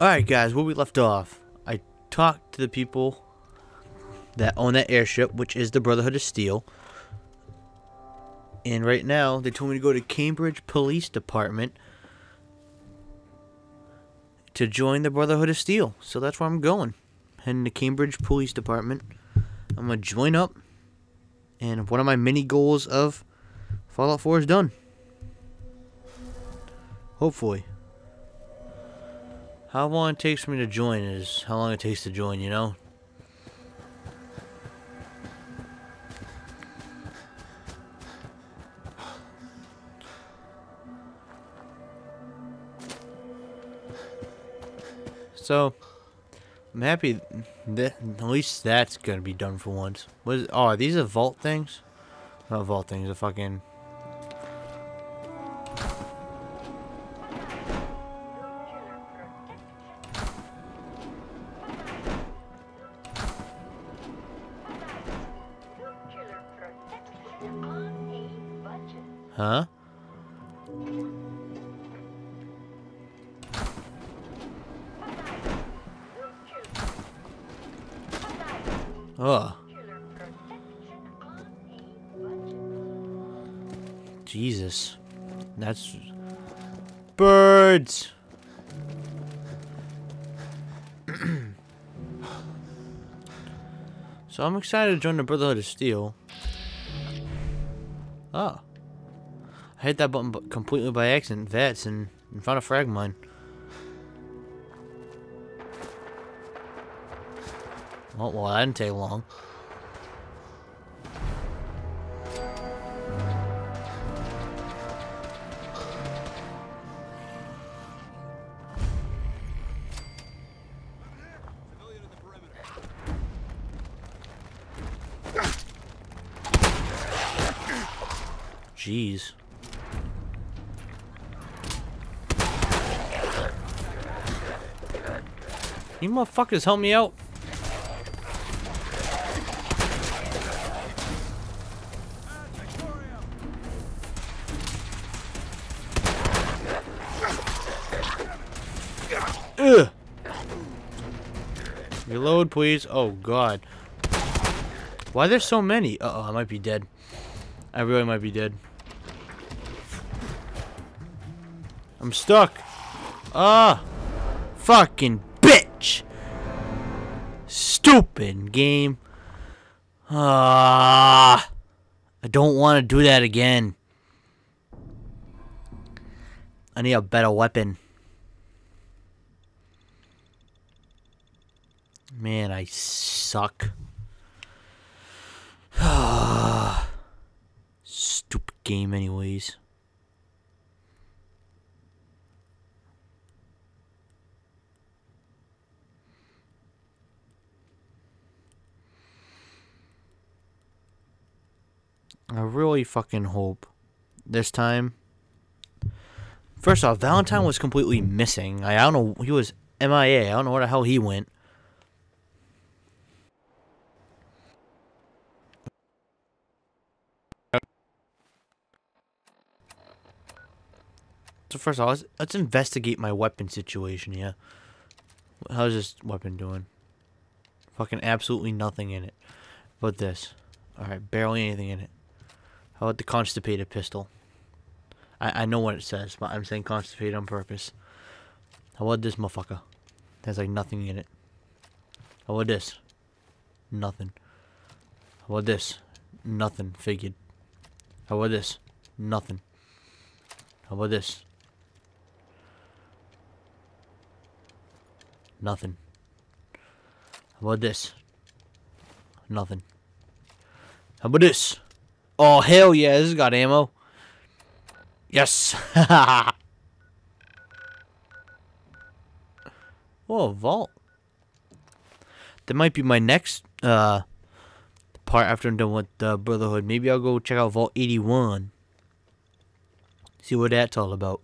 Alright guys, where we left off, I talked to the people that own that airship, which is the Brotherhood of Steel. And right now, they told me to go to Cambridge Police Department to join the Brotherhood of Steel. So that's where I'm going. Heading to Cambridge Police Department. I'm going to join up. And one of my mini goals of Fallout 4 is done. Hopefully. How long it takes for me to join is how long it takes to join, you know? So, I'm happy that at least that's gonna be done for once. What is, oh, are these are vault things? Not vault things, a fucking Oh. Jesus. That's... Birds! so I'm excited to join the Brotherhood of Steel. Oh. I hit that button completely by accident. That's in, in front of frag Oh, well, that didn't take long. Jeez. You motherfuckers help me out. Please. Oh, God. Why there's so many? Uh oh I might be dead. I really might be dead. I'm stuck. Ah! Fucking bitch! Stupid game. Ah! I don't want to do that again. I need a better weapon. Man, I suck. Stupid game anyways. I really fucking hope this time. First off, Valentine mm-hmm. was completely missing. I, don't know. He was MIA. I don't know where the hell he went. So first of all, let's, let's investigate my weapon situation here. How's this weapon doing? Fucking absolutely nothing in it. But this. Alright, barely anything in it. How about the constipated pistol? I, I know what it says, but I'm saying constipated on purpose. How about this motherfucker? There's like nothing in it. How about this? Nothing. How about this? Nothing. Figured. How about this? Nothing. How about this? Nothing. How about this? Nothing. How about this? Oh, hell yeah, this has got ammo. Yes! oh, vault. That might be my next uh, part after I'm done with uh, Brotherhood. Maybe I'll go check out Vault 81. See what that's all about.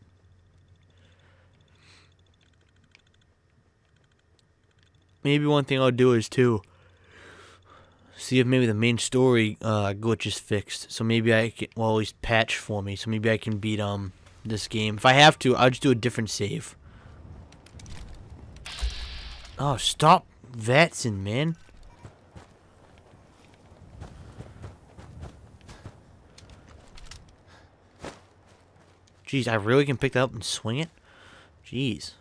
Maybe one thing I'll do is too see if maybe the main story uh, glitch is fixed. So maybe I can, well, at least patch for me. So maybe I can beat um this game. If I have to, I'll just do a different save. Oh, stop vatsing, man. Jeez, I really can pick that up and swing it? Jeez.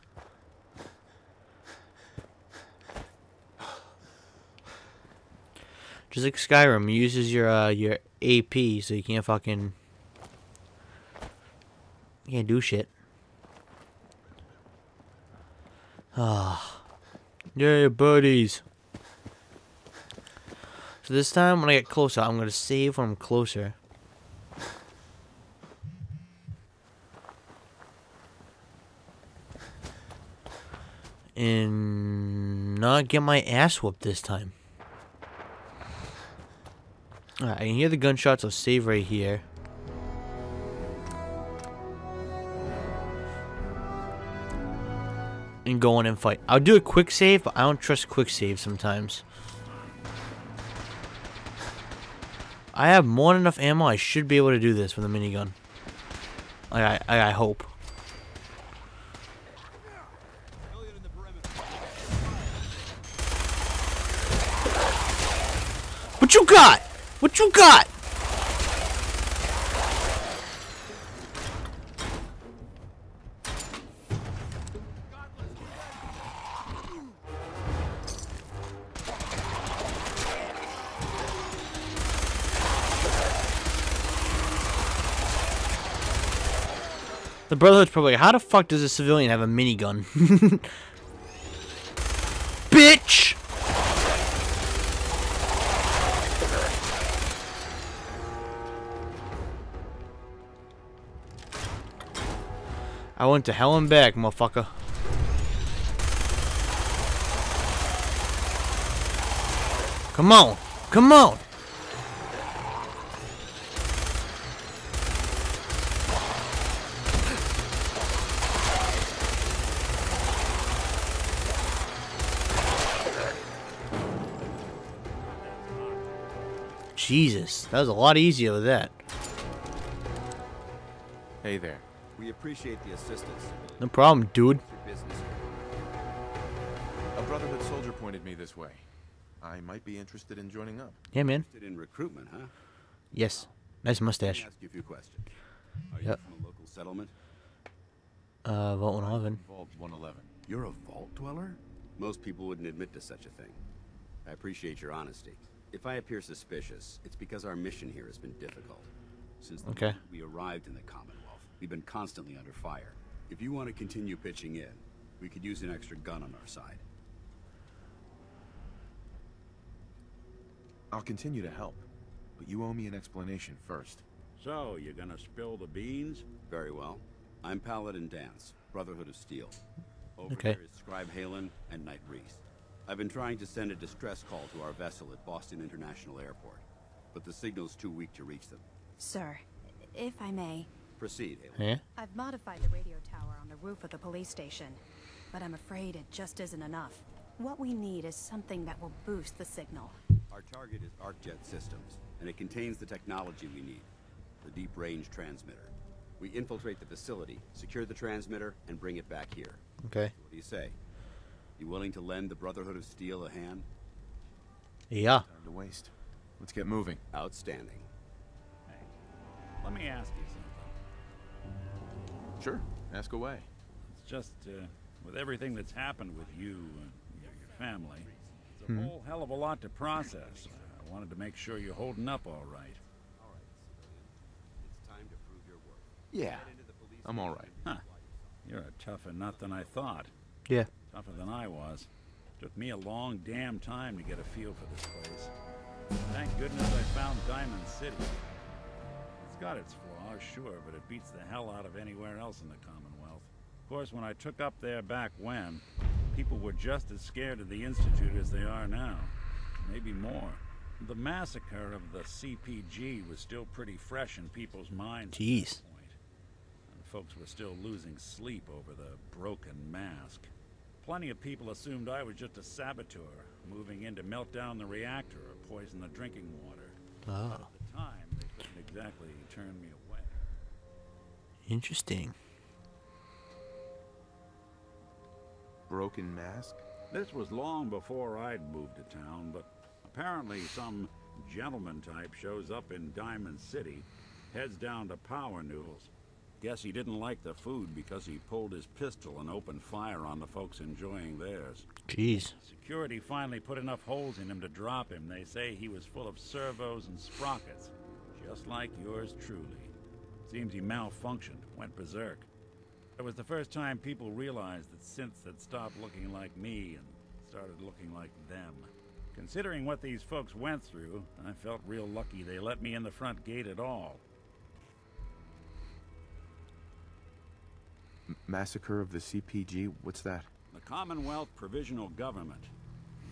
Just like Skyrim, uses your uh, your AP, so you can't fucking you can't do shit. Ah, yeah, buddies. So this time, when I get closer, I'm gonna save when I'm closer. And not get my ass whooped this time. Alright, I can hear the gunshots. I'll save right here. And go in and fight. I'll do a quick save, but I don't trust quick save sometimes. I have more than enough ammo. I should be able to do this with a minigun. I, I, I hope. What you got? What you got? The Brotherhood's probably how the fuck does a civilian have a minigun? I went to hell and back, motherfucker. Come on. Come on. Jesus, that was a lot easier with that. Hey there. We appreciate the assistance. No problem, dude. A Brotherhood soldier pointed me this way. I might be interested in joining up. Yeah, man. Interested in recruitment, huh? Yes. Nice Let me mustache. ask you a few questions. Are Yep. you from a local settlement? Uh, Vault 111. Vault 111. You're a vault dweller? Most people wouldn't admit to such a thing. I appreciate your honesty. If I appear suspicious, it's because our mission here has been difficult. Since the Okay. we arrived in the Commonwealth, we've been constantly under fire. If you want to continue pitching in, we could use an extra gun on our side. I'll continue to help, but you owe me an explanation first. So, you're gonna spill the beans? Very well. I'm Paladin Danse, Brotherhood of Steel. Over Okay. there is Scribe Haylen and Knight Rhys. I've been trying to send a distress call to our vessel at Boston International Airport, but the signal's too weak to reach them. Sir, if I may, Proceed, Haylen. Yeah? I've modified the radio tower on the roof of the police station, but I'm afraid it just isn't enough. What we need is something that will boost the signal. Our target is ArcJet Systems, and it contains the technology we need, the deep-range transmitter. We infiltrate the facility, secure the transmitter, and bring it back here. Okay. What do you say? You willing to lend the Brotherhood of Steel a hand? Yeah. Time to waste. Let's get moving. Outstanding. Hey, let me ask you something. Sure. Ask away. It's just, uh, with everything that's happened with you and your, family, it's a whole hell of a lot to process. I wanted to make sure you're holding up all right. It's time to prove your worth. Yeah. I'm all right. Huh. You're a tougher nut than I thought. Yeah. Tougher than I was. Took me a long damn time to get a feel for this place. Thank goodness I found Diamond City. It's got its flaws, sure, but it beats the hell out of anywhere else in the Commonwealth. Of course, when I took up there back when, people were just as scared of the Institute as they are now. Maybe more. The massacre of the CPG was still pretty fresh in people's minds Jeez. point. And folks were still losing sleep over the broken mask. Plenty of people assumed I was just a saboteur, moving in to melt down the reactor or poison the drinking water. Oh. At the time, they couldn't exactly turn me away. Interesting. Broken mask? This was long before I'd moved to town, but apparently some gentleman type shows up in Diamond City, heads down to Power Noodles. Guess he didn't like the food because he pulled his pistol and opened fire on the folks enjoying theirs. Jeez. Security finally put enough holes in him to drop him. They say he was full of servos and sprockets, just like yours truly. Seems he malfunctioned, went berserk. It was the first time people realized that synths had stopped looking like me and started looking like them. Considering what these folks went through, I felt real lucky they let me in the front gate at all. M- Massacre of the CPG? What's that? The Commonwealth Provisional Government.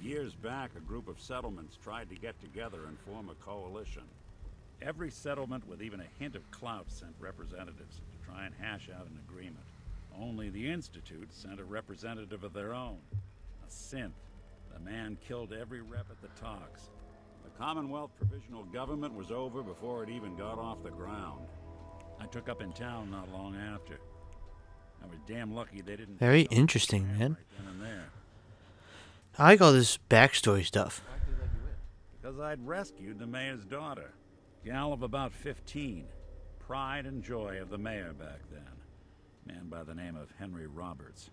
Years back, a group of settlements tried to get together and form a coalition. Every settlement with even a hint of clout sent representatives try and hash out an agreement. Only the Institute sent a representative of their own, a synth. The man killed every rep at the talks. The Commonwealth Provisional Government was over before it even got off the ground. I took up in town not long after. I was damn lucky they didn't. Very interesting, man. Right then and there. I like all this backstory stuff. Because I'd rescued the mayor's daughter. Gal of about 15. Pride and joy of the mayor back then. Man by the name of Henry Roberts.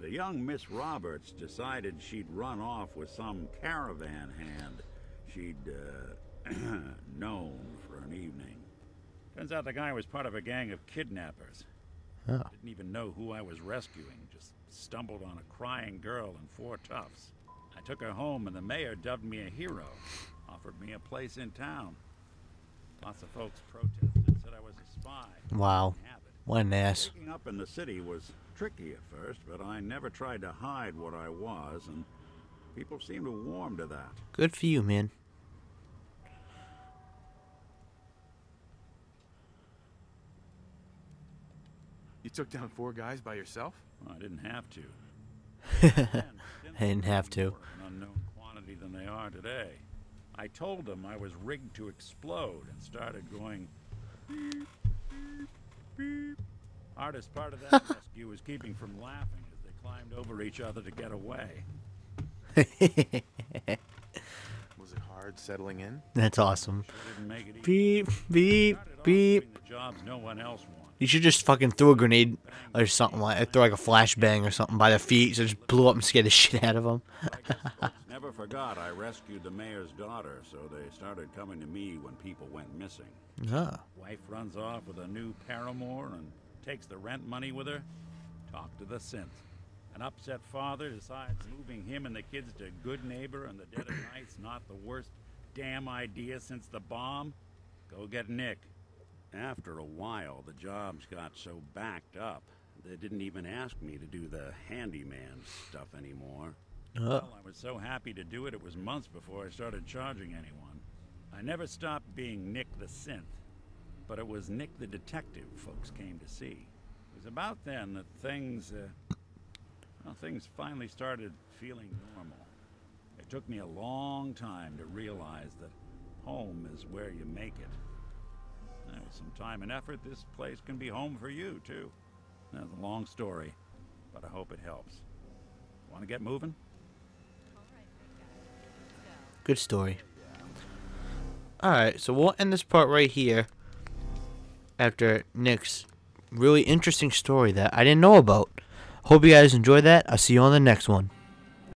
The young Miss Roberts decided she'd run off with some caravan hand she'd, uh, known for an evening. Turns out the guy was part of a gang of kidnappers. Oh. Didn't even know who I was rescuing, just stumbled on a crying girl and four toughs. I took her home, and the mayor dubbed me a hero, offered me a place in town. Lots of folks protested, said I was a spy. Wow. Didn't have it. What an ass. Waking up in the city was tricky at first, but I never tried to hide what I was, and people seemed to warm to that. Good for you, man. You took down four guys by yourself? Well, I didn't have to. I didn't have to. An unknown quantity than they are today. I told them I was rigged to explode and started going. beep, beep, beep. Hardest part of that rescue was keeping from laughing as they climbed over each other to get away. Was it hard settling in? That's awesome. Sure didn't make it easy. Beep, beep, beep. jobs no one else. You should just fucking throw a grenade or something like throw like a flashbang or something by their feet, so it just blew up and scared the shit out of them. I guess folks never forgot I rescued the mayor's daughter, so they started coming to me when people went missing. Huh. Wife runs off with a new paramour and takes the rent money with her. Talk to the synth. An upset father decides moving him and the kids to Goodneighbor in the dead of night's not the worst damn idea since the bomb. Go get Nick. After a while, the jobs got so backed up they didn't even ask me to do the handyman stuff anymore. Oh, Well, I was so happy to do it, it was months before I started charging anyone. I never stopped being Nick the Synth, but it was Nick the Detective folks came to see. It was about then that things, uh, well, things finally started feeling normal. It took me a long time to realize that home is where you make it. With some time and effort, this place can be home for you, too. That's a long story, but I hope it helps. Want to get moving? Good story. Alright, so we'll end this part right here after Nick's really interesting story that I didn't know about. Hope you guys enjoyed that. I'll see you on the next one.